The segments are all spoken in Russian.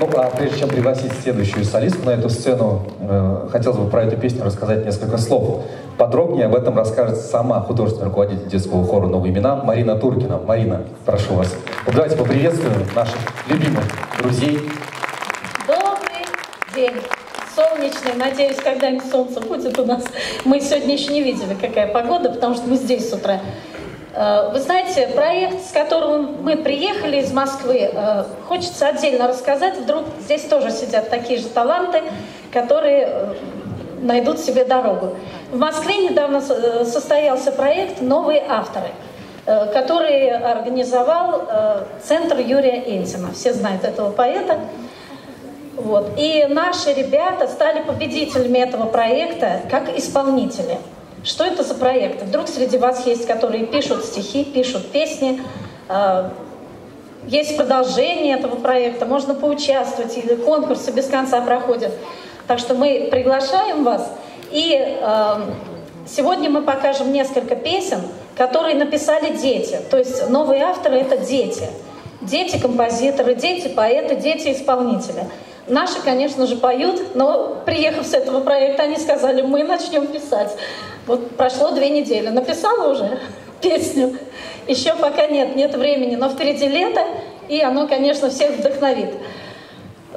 Ну, а прежде чем пригласить следующую солистку на эту сцену, э, хотелось бы про эту песню рассказать несколько слов. Подробнее об этом расскажет сама художественный руководитель детского хора «Новые имена» Марина Туркина. Марина, прошу вас. Вот давайте поприветствуем наших любимых друзей. Добрый день. Солнечный. Надеюсь, когда-нибудь солнце будет у нас. Мы сегодня еще не видели, какая погода, потому что мы здесь с утра. Э, вы знаете, проект, с которым мы приехали из Москвы, э, хочется отдельно рассказать. Вдруг здесь тоже сидят такие же таланты, которые э, найдут себе дорогу. В Москве недавно состоялся проект «Новые авторы», который организовал Центр Юрия Энтина. Все знают этого поэта. Вот. И наши ребята стали победителями этого проекта как исполнители – что это за проекты? Вдруг среди вас есть, которые пишут стихи, пишут песни, а, есть продолжение этого проекта, можно поучаствовать, или конкурсы без конца проходят. Так что мы приглашаем вас. И э, сегодня мы покажем несколько песен, которые написали дети. То есть новые авторы — это дети. Дети-композиторы, дети-поэты, дети-исполнители. Наши, конечно же, поют, но приехав с этого проекта, они сказали, мы начнем писать. Вот прошло две недели. Написала уже песню. Еще пока нет, нет времени, но впереди лето, и оно, конечно, всех вдохновит.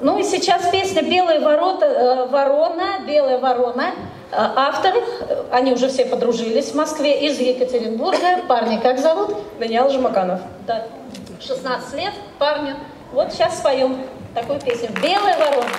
Ну и сейчас песня «Белая ворота, э, ворона», «Белая ворона». Э, автор, э, они уже все подружились в Москве, из Екатеринбурга. Парни как зовут? Даниил Жмаканов. Да, 16 лет парню. Вот сейчас споем такую песню «Белая ворона».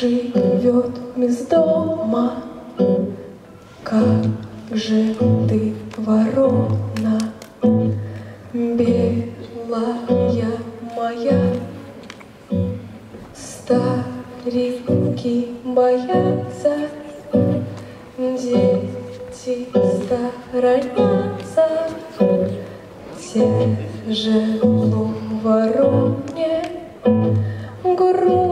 живет без дома, Как же ты, ворона, белая моя, Старики боятся, дети сторонятся, Тяжело вороне грудь.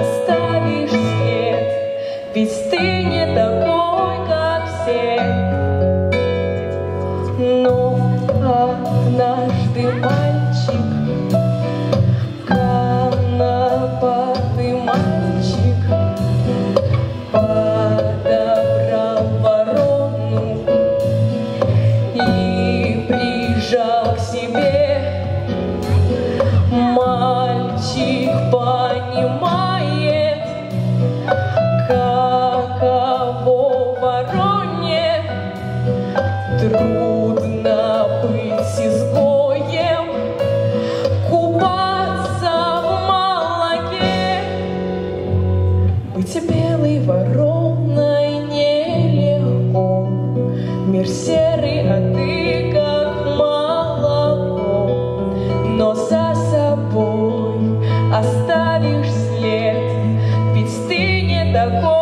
Оставишь след, ведь ты не такой, как все. мой след, ведь ты не такой.